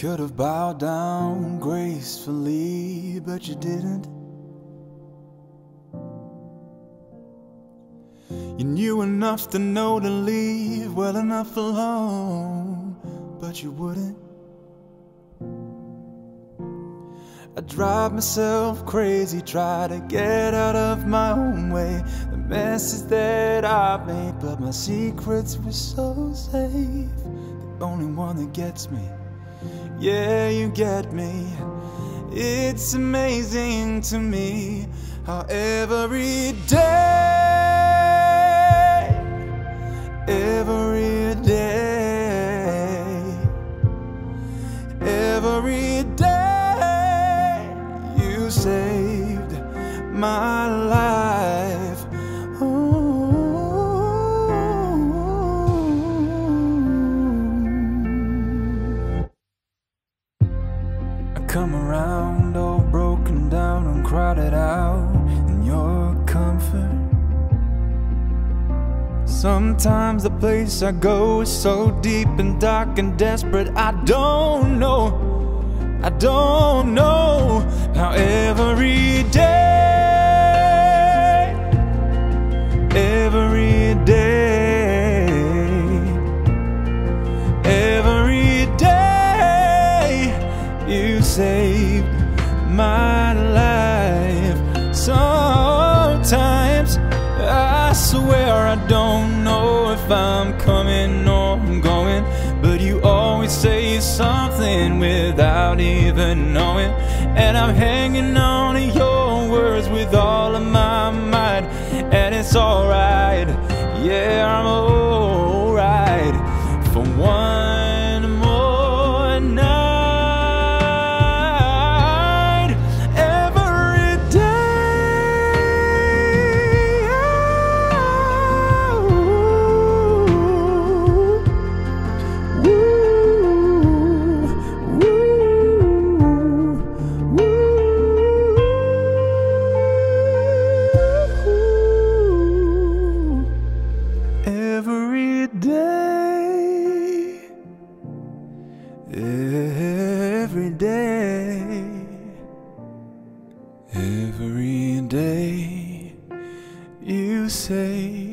could have bowed down gracefully, but you didn't. You knew enough to know to leave well enough alone, but you wouldn't. I drive myself crazy, try to get out of my own way. The messes that I've made, but my secrets were so safe. The only one that gets me, yeah, you get me. It's amazing to me how every day, come around all broken down and crowded out in your comfort. Sometimes the place I go is so deep and dark and desperate. I don't know, I don't know saved my life. Sometimes I swear I don't know if I'm coming or I'm going, but you always say something without even knowing. And I'm hanging on to your words with all of my might, and it's alright. Yeah, I'm alright day, every day, every day, you say